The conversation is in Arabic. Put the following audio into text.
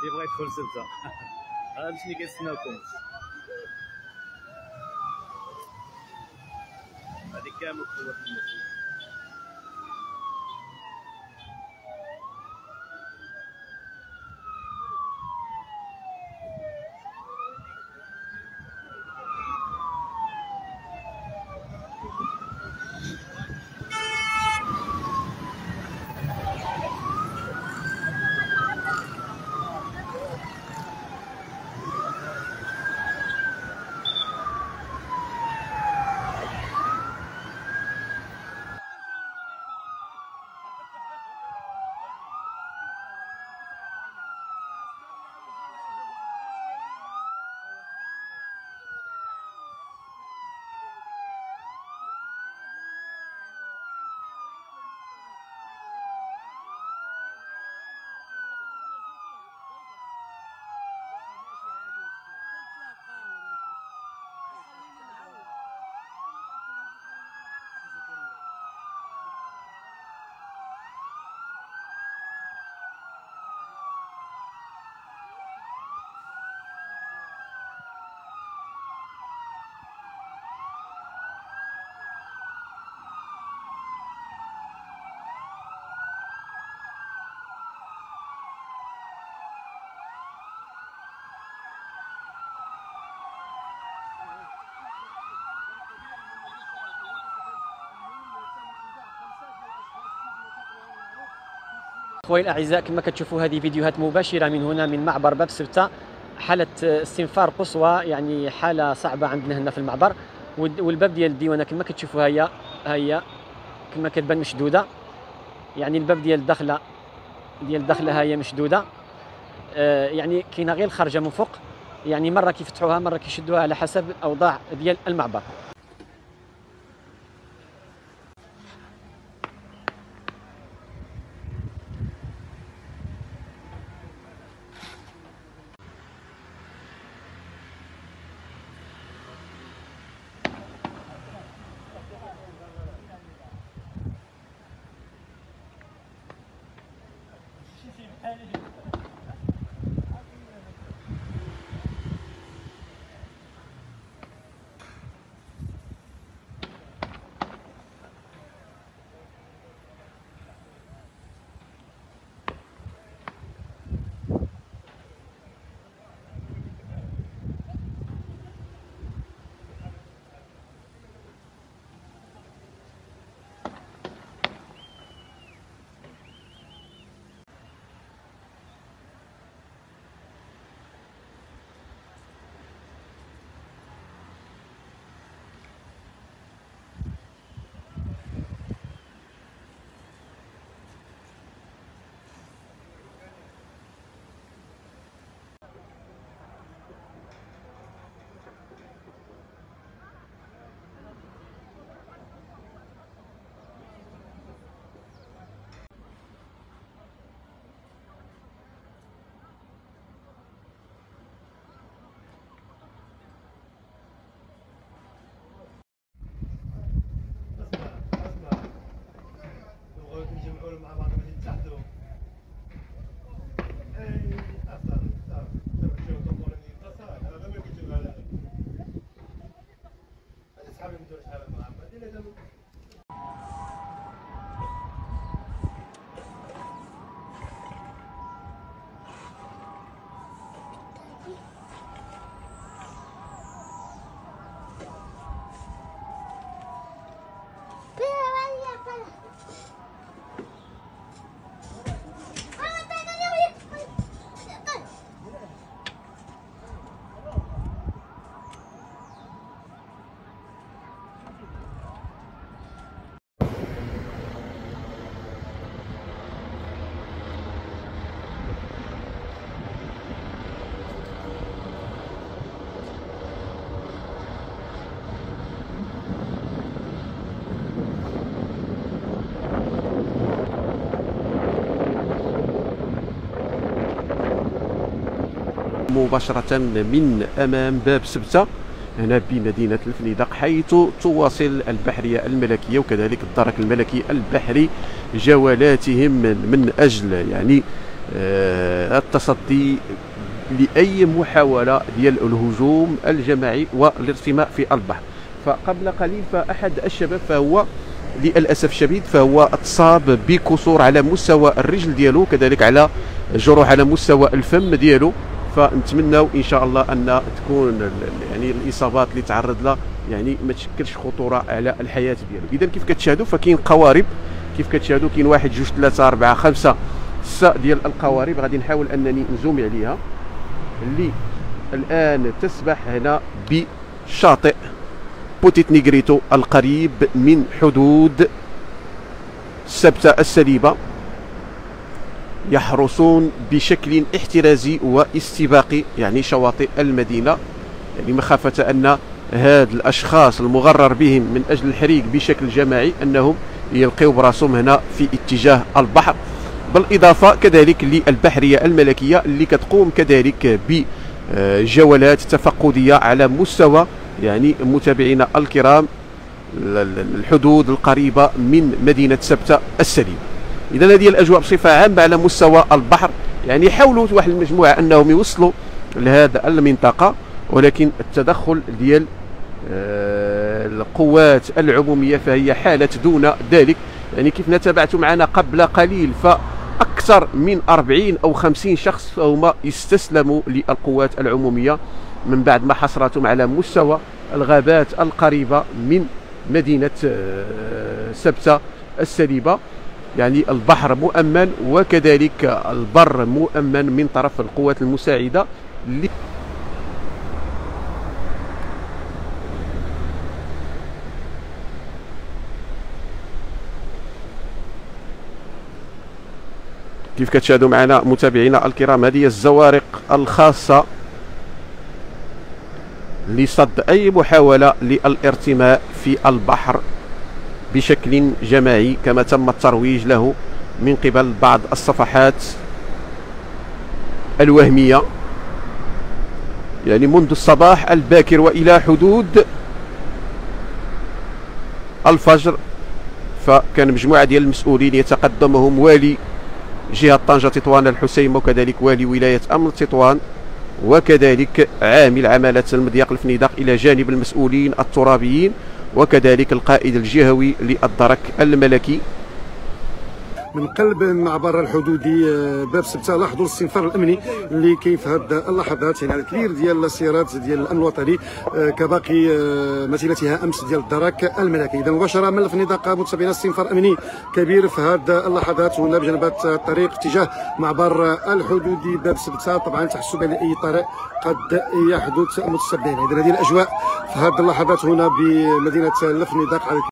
اللي بغى يدخل سبته هذا باش اللي كيستناوكم هذه كامل قوة المسجد أخوي الأعزاء كما كتشوفوا هذه فيديوهات مباشرة من هنا من معبر باب سبتة حالة استنفار قصوى يعني حالة صعبة عندنا هنا في المعبر. والباب ديال الديوانة كما كتشوفوا هي هي كما كتبان مشدودة. يعني الباب ديال الدخله ديال الدخله هي مشدودة. آه يعني كاينة غير الخارجه من فوق. يعني مرة كيفتحوها مرة كيشدوها على حسب الاوضاع ديال المعبر. Kennedy. مباشرة من أمام باب سبتة. هنا بمدينة الفنيدق حيث تواصل البحرية الملكية وكذلك الدرك الملكي البحري جولاتهم من, أجل يعني آه، التصدي لأي محاولة ديال الهجوم الجماعي والارتماء في البحر. فقبل قليل فأحد الشباب فهو للأسف الشديد فهو اتصاب بكسور على مستوى الرجل ديالو كذلك على جروح على مستوى الفم ديالو. فنتمناو إن شاء الله أن تكون يعني الإصابات اللي تعرض لها يعني ما تشكلش خطورة على الحياة ديالو. إذا كيف كتشاهدوا؟ فكاين قوارب. كيف كتشاهدوا؟ كاين واحد جوج ثلاثة أربعة خمسة سته ديال القوارب. غادي نحاول أنني نـ zoom عليها. اللي الآن تسبح هنا بشاطئ petit نيغريتو القريب من حدود سبتة السليبة. يحرسون بشكل احترازي واستباقي يعني شواطئ المدينة يعني مخافة أن هاد الأشخاص المغرر بهم من أجل الحريق بشكل جماعي أنهم يلقيو براسهم هنا في اتجاه البحر. بالإضافة كذلك للبحرية الملكية اللي كتقوم كذلك بجولات تفقدية على مستوى يعني متابعينا الكرام ال- ال- الحدود القريبة من مدينة سبتة السليم. إذا هذه الأجواء بصفة عامة على مستوى البحر. يعني حاولوا واحد المجموعة أنهم يوصلوا لهذا المنطقة ولكن التدخل ديال آه، القوات العمومية فهي حالة دون ذلك. يعني كيف تابعت معنا قبل قليل فأكثر من 40 أو 50 شخص فهم يستسلموا للقوات العمومية. من بعد ما حصرتهم على مستوى الغابات القريبة من مدينة آه، سبتة السليبة. يعني البحر مؤمن وكذلك البر مؤمن من طرف القوات المساعدة كيف كتشاهدوا معنا متابعينا الكرام هذه الزوارق الخاصة لصد أي محاولة للارتماء في البحر. بشكل جماعي كما تم الترويج له من قبل بعض الصفحات الوهمية. يعني منذ الصباح الباكر وإلى حدود الفجر فكان مجموعة ديال المسؤولين يتقدمهم والي جهة طنجة تطوان الحسيم وكذلك والي ولاية أمر تطوان وكذلك عامل عمالة المضيق الفنيدق إلى جانب المسؤولين الترابيين. وكذلك القائد الجهوي للدرك الملكي من قلب المعبر الحدودي آه، باب سبتة لاحظوا الاستنفار الأمني اللي في هذه اللحظات يعني الكثير ديال السيارات ديال الأمن الوطني آه، كباقي آه، مسيرتها أمس ديال الدرك الملكي. اذا مباشره من الفنيدق متابعينا استنفار أمني كبير في هذه اللحظات هنا بجنبات الطريق اتجاه معبر الحدودي. باب سبتة طبعا تحسبا لاي طريق قد يحدث متسببين اذا هذه الأجواء في هذه اللحظات هنا بمدينة الفنيدق